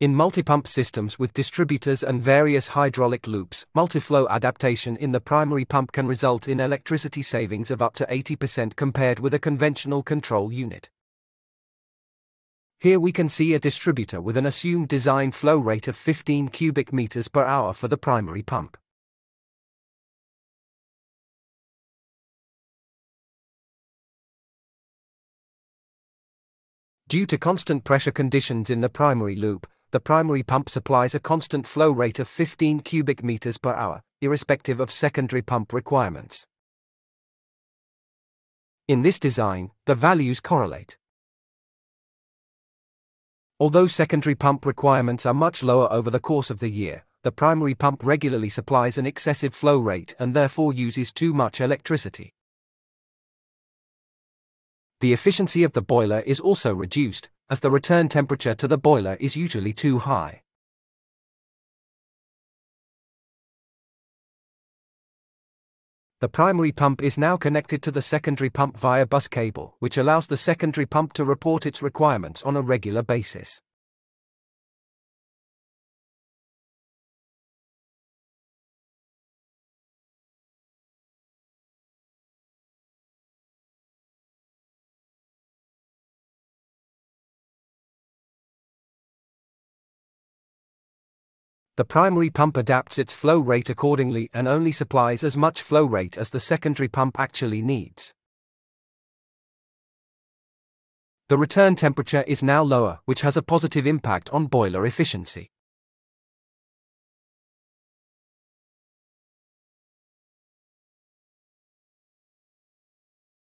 In multipump systems with distributors and various hydraulic loops, multiflow adaptation in the primary pump can result in electricity savings of up to 80% compared with a conventional control unit. Here we can see a distributor with an assumed design flow rate of 15 cubic meters per hour for the primary pump. Due to constant pressure conditions in the primary loop, the primary pump supplies a constant flow rate of 15 cubic meters per hour, irrespective of secondary pump requirements. In this design, the values correlate. Although secondary pump requirements are much lower over the course of the year, the primary pump regularly supplies an excessive flow rate and therefore uses too much electricity. The efficiency of the boiler is also reduced, as the return temperature to the boiler is usually too high. The primary pump is now connected to the secondary pump via bus cable, which allows the secondary pump to report its requirements on a regular basis. The primary pump adapts its flow rate accordingly and only supplies as much flow rate as the secondary pump actually needs. The return temperature is now lower, which has a positive impact on boiler efficiency.